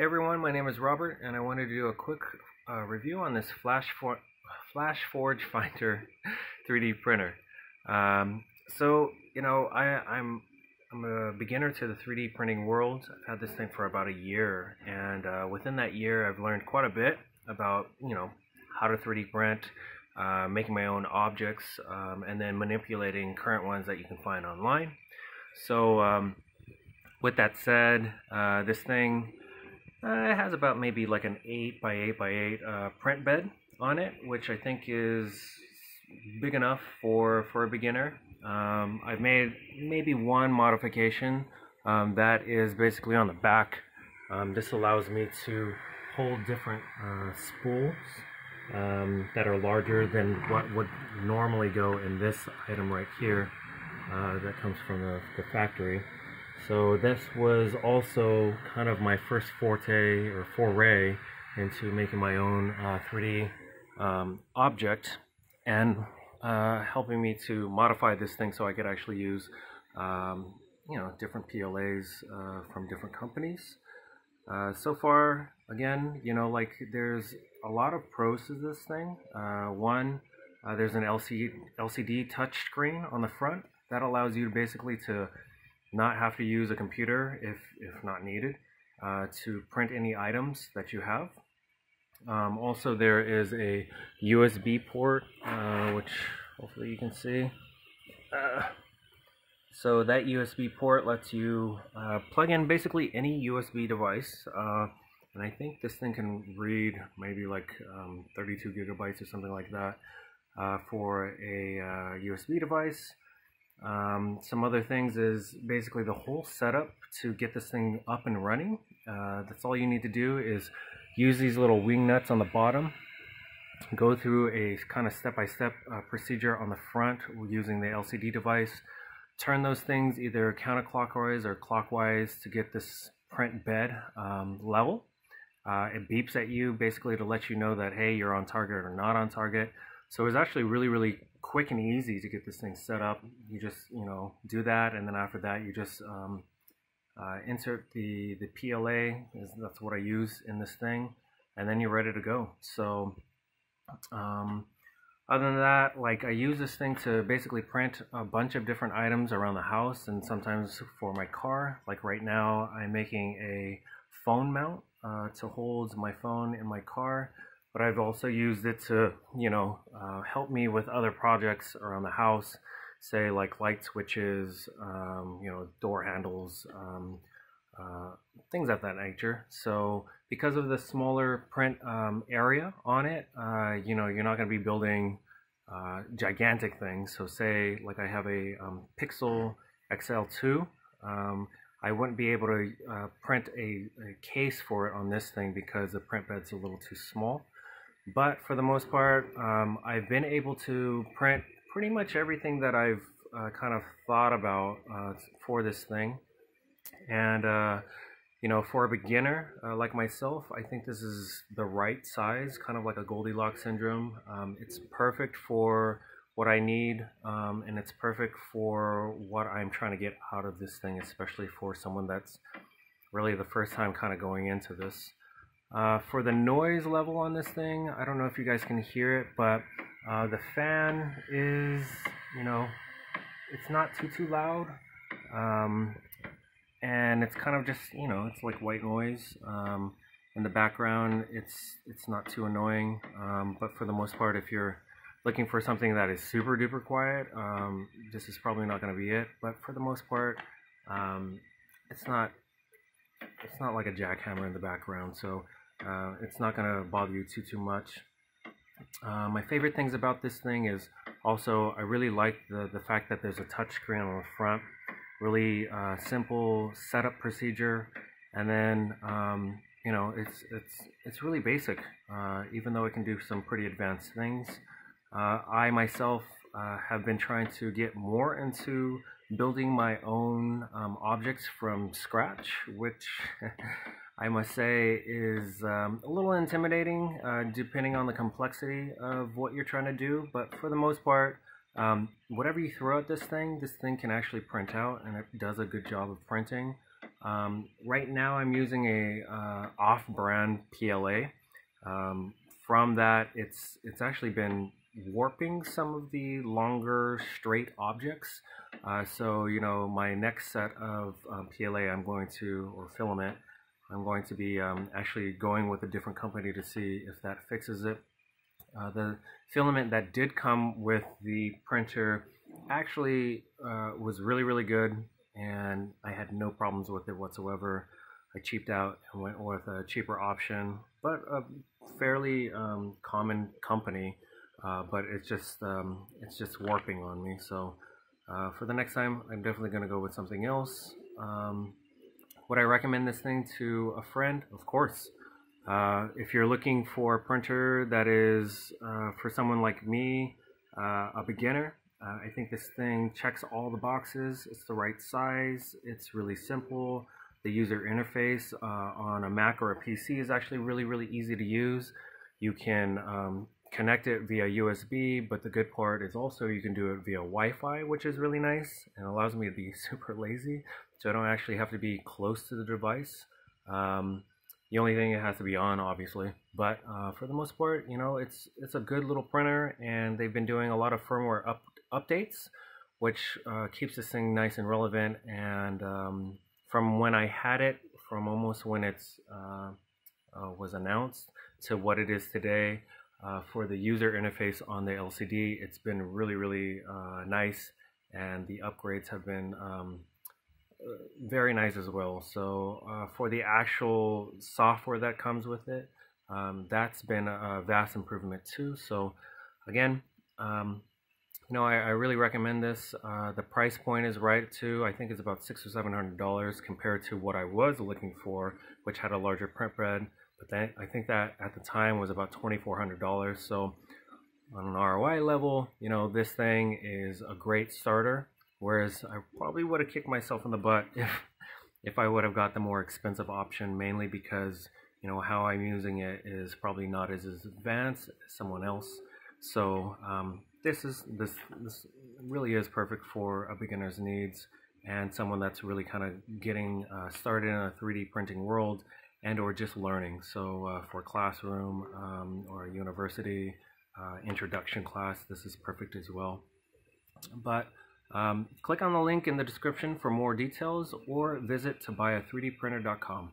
Hey everyone, my name is Robert and I wanted to do a quick uh, review on this Flash, For Flash Forge Finder 3D printer. Um, so, you know, I, I'm, I'm a beginner to the 3D printing world. I've had this thing for about a year and uh, within that year I've learned quite a bit about, you know, how to 3D print, uh, making my own objects, um, and then manipulating current ones that you can find online. So, um, with that said, uh, this thing uh, it has about maybe like an 8 by 8 by 8 uh, print bed on it, which I think is big enough for, for a beginner. Um, I've made maybe one modification um, that is basically on the back. Um, this allows me to hold different uh, spools um, that are larger than what would normally go in this item right here uh, that comes from the, the factory. So this was also kind of my first forte or foray into making my own uh, 3D um, object and uh, helping me to modify this thing so I could actually use um, you know different PLAs uh, from different companies. Uh, so far, again, you know, like there's a lot of pros to this thing. Uh, one, uh, there's an LCD, LCD touch screen on the front that allows you basically to not have to use a computer if, if not needed uh, to print any items that you have. Um, also, there is a USB port, uh, which hopefully you can see. Uh, so that USB port lets you uh, plug in basically any USB device. Uh, and I think this thing can read maybe like um, 32 gigabytes or something like that uh, for a USB device. Um, some other things is basically the whole setup to get this thing up and running. Uh, that's all you need to do is use these little wing nuts on the bottom, go through a kind of step-by-step -step, uh, procedure on the front using the LCD device, turn those things either counterclockwise or clockwise to get this print bed um, level. Uh, it beeps at you basically to let you know that, hey, you're on target or not on target. So it's actually really, really quick and easy to get this thing set up. You just, you know, do that, and then after that, you just um, uh, insert the, the PLA, that's what I use in this thing, and then you're ready to go. So, um, other than that, like I use this thing to basically print a bunch of different items around the house and sometimes for my car. Like right now, I'm making a phone mount uh, to hold my phone in my car but I've also used it to, you know, uh, help me with other projects around the house, say like light switches, um, you know, door handles, um, uh, things of that nature. So because of the smaller print um, area on it, uh, you know, you're not going to be building uh, gigantic things. So say like I have a um, Pixel XL2. Um, I wouldn't be able to uh, print a, a, case for it on this thing because the print bed's a little too small. But for the most part, um, I've been able to print pretty much everything that I've uh, kind of thought about uh, for this thing. And, uh, you know, for a beginner uh, like myself, I think this is the right size, kind of like a Goldilocks syndrome. Um, it's perfect for what I need, um, and it's perfect for what I'm trying to get out of this thing, especially for someone that's really the first time kind of going into this. Uh, for the noise level on this thing, I don't know if you guys can hear it, but uh, the fan is, you know, it's not too, too loud. Um, and it's kind of just, you know, it's like white noise. Um, in the background, it's, it's not too annoying. Um, but for the most part, if you're looking for something that is super duper quiet, um, this is probably not going to be it. But for the most part, um, it's not, it's not like a jackhammer in the background. So uh, it's not going to bother you too, too much. Uh, my favorite things about this thing is also I really like the, the fact that there's a touch screen on the front. Really uh, simple setup procedure. And then, um, you know, it's, it's, it's really basic, uh, even though it can do some pretty advanced things. Uh, I myself uh, have been trying to get more into building my own um, objects from scratch, which I must say is um, a little intimidating uh, depending on the complexity of what you're trying to do. But for the most part, um, whatever you throw at this thing, this thing can actually print out and it does a good job of printing. Um, right now I'm using a uh, off-brand PLA. Um, from that, it's it's actually been warping some of the longer straight objects. Uh, so you know my next set of um, PLA I'm going to or filament I'm going to be um, actually going with a different company to see if that fixes it. Uh, the filament that did come with the printer actually uh, was really really good and I had no problems with it whatsoever. I cheaped out and went with a cheaper option, but a fairly um, common company. Uh, but it's just um, it's just warping on me. So uh, for the next time, I'm definitely going to go with something else. Um, would I recommend this thing to a friend? Of course. Uh, if you're looking for a printer that is uh, for someone like me, uh, a beginner, uh, I think this thing checks all the boxes. It's the right size. It's really simple. The user interface uh, on a Mac or a PC is actually really, really easy to use. You can um, connect it via USB, but the good part is also you can do it via Wi-Fi, which is really nice and allows me to be super lazy, so I don't actually have to be close to the device. Um, the only thing it has to be on, obviously, but uh, for the most part, you know, it's it's a good little printer, and they've been doing a lot of firmware up updates, which uh, keeps this thing nice and relevant. And um, from when I had it, from almost when it's uh, uh was announced to what it is today, uh, for the user interface on the LCD, it's been really, really uh, nice, and the upgrades have been um, very nice as well. So for the actual software that comes with it, um, that's been a vast improvement too. So again, um, you know, I, I really recommend this. Uh, the price point is right too. I think it's about six or seven hundred dollars compared to what I was looking for, which had a larger print bed. But then I think that at the time was about twenty four hundred dollars. So on an ROI level, you know, this thing is a great starter. Whereas I probably would have kicked myself in the butt if if I would have got the more expensive option, mainly because you know how I'm using it is probably not as advanced as someone else. So um, this is this this really is perfect for a beginner's needs and someone that's really kind of getting uh, started in a 3D printing world and or just learning. So uh, for classroom um, or a university uh, introduction class, this is perfect as well. But um, click on the link in the description for more details or visit tobuya3dprinter.com.